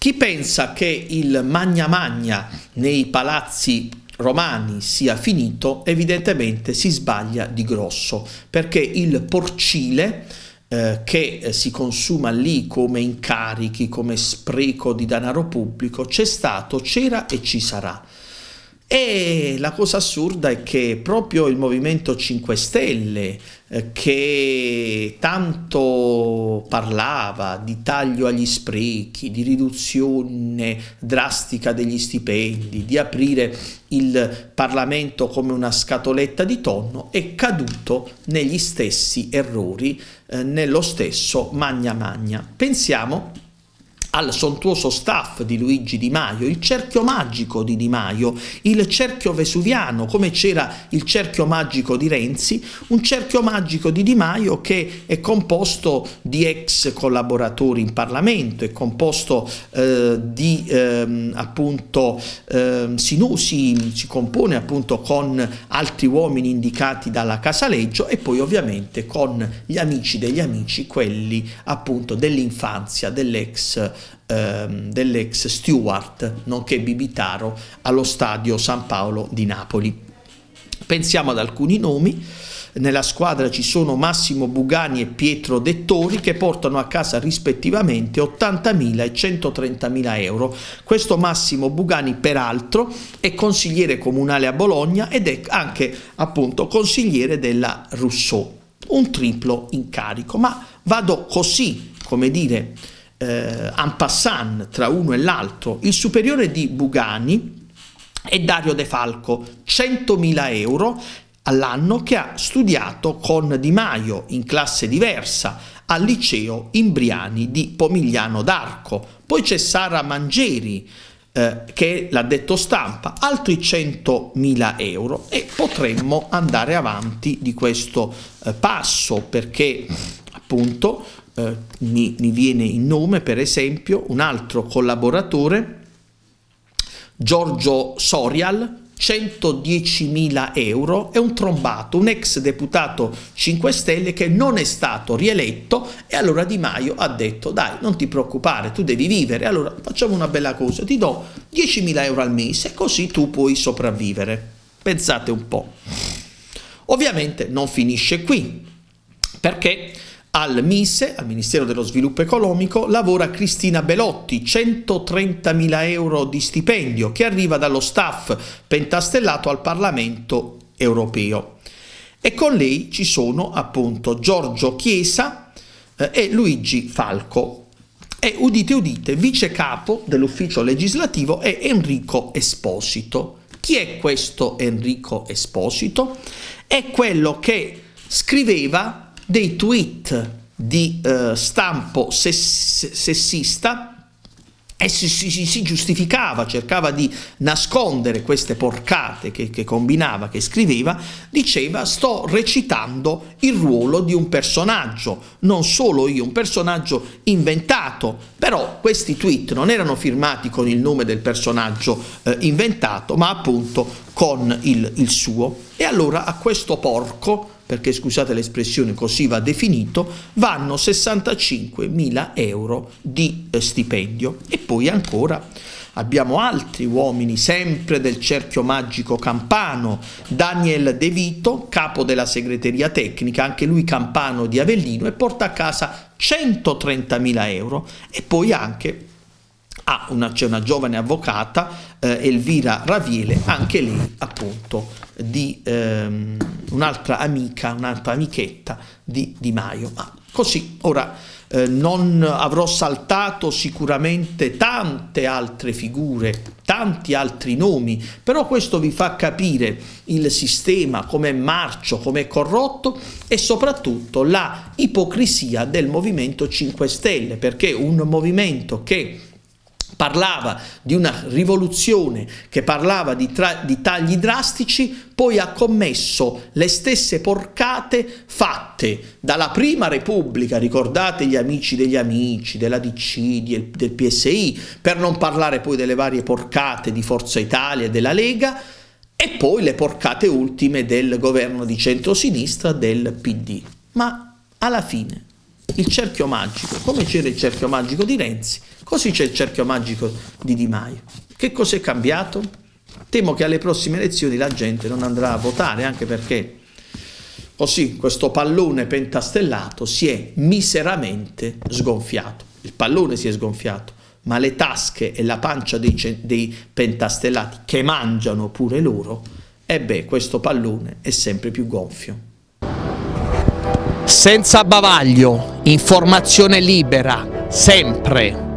Chi pensa che il magna magna nei palazzi romani sia finito, evidentemente si sbaglia di grosso, perché il porcile eh, che si consuma lì come incarichi, come spreco di denaro pubblico, c'è stato, c'era e ci sarà. E la cosa assurda è che proprio il Movimento 5 Stelle, eh, che tanto parlava di taglio agli sprechi, di riduzione drastica degli stipendi, di aprire il Parlamento come una scatoletta di tonno, è caduto negli stessi errori, eh, nello stesso magna magna. Pensiamo al sontuoso staff di Luigi Di Maio, il cerchio magico di Di Maio, il cerchio vesuviano, come c'era il cerchio magico di Renzi, un cerchio magico di Di Maio che è composto di ex collaboratori in Parlamento, è composto eh, di eh, appunto eh, sinusi, si compone appunto con altri uomini indicati dalla Casaleggio e poi ovviamente con gli amici degli amici, quelli appunto dell'infanzia, dell'ex ehm, dell'ex Stewart, nonché Bibitaro, allo stadio San Paolo di Napoli. Pensiamo ad alcuni nomi. Nella squadra ci sono Massimo Bugani e Pietro Dettori che portano a casa rispettivamente 80.000 e 130.000 euro. Questo Massimo Bugani peraltro è consigliere comunale a Bologna ed è anche appunto consigliere della Rousseau. Un triplo incarico, ma vado così, come dire, eh, en passant tra uno e l'altro, il superiore di Bugani è Dario De Falco, 100.000 euro all'anno che ha studiato con Di Maio in classe diversa al liceo Imbriani di Pomigliano d'Arco. Poi c'è Sara Mangeri, eh, che l'ha detto stampa, altri 100.000 euro e potremmo andare avanti di questo eh, passo perché appunto eh, mi, mi viene in nome per esempio un altro collaboratore, Giorgio Sorial, 110.000 euro, è un trombato, un ex deputato 5 Stelle che non è stato rieletto e allora Di Maio ha detto dai non ti preoccupare, tu devi vivere, allora facciamo una bella cosa, ti do 10.000 euro al mese così tu puoi sopravvivere. Pensate un po'. Ovviamente non finisce qui, perché al MISE, al Ministero dello Sviluppo Economico, lavora Cristina Belotti, 130.000 euro di stipendio che arriva dallo staff pentastellato al Parlamento europeo. E con lei ci sono appunto Giorgio Chiesa eh, e Luigi Falco. E udite udite, vice capo dell'ufficio legislativo è Enrico Esposito. Chi è questo Enrico Esposito? È quello che scriveva dei tweet di eh, stampo sess sessista e si, si, si, giustificava, cercava di nascondere queste porcate che, che, combinava, che scriveva, diceva sto recitando il ruolo di un personaggio, non solo io, un personaggio inventato, però questi tweet non erano firmati con il nome del personaggio eh, inventato, ma appunto con il, il suo. E allora a questo porco perché scusate l'espressione così va definito, vanno 65 mila euro di eh, stipendio. E poi ancora abbiamo altri uomini sempre del cerchio magico campano, Daniel De Vito, capo della segreteria tecnica, anche lui campano di Avellino e porta a casa 130 mila euro e poi anche ah, una, c'è una giovane avvocata, eh, Elvira Raviele, anche lei appunto di ehm, un'altra amica, un'altra amichetta di Di Maio. Ah, così, ora eh, non avrò saltato sicuramente tante altre figure, tanti altri nomi, però questo vi fa capire il sistema, come è marcio, come è corrotto e soprattutto la ipocrisia del Movimento 5 Stelle, perché un movimento che parlava di una rivoluzione, che parlava di, di, tagli drastici, poi ha commesso le stesse porcate fatte dalla prima Repubblica, ricordate gli amici degli amici, della DC, del PSI, per non parlare poi delle varie porcate di Forza Italia e della Lega, e poi le porcate ultime del governo di centrosinistra del PD. Ma alla fine il cerchio magico, come c'era il cerchio magico di Renzi, così c'è il cerchio magico di Di Maio. Che cos'è cambiato? Temo che alle prossime elezioni la gente non andrà a votare, anche perché così questo pallone pentastellato si è miseramente sgonfiato. Il pallone si è sgonfiato, ma le tasche e la pancia dei, dei pentastellati che mangiano pure loro, e beh, questo pallone è sempre più gonfio. Senza bavaglio, informazione libera, sempre.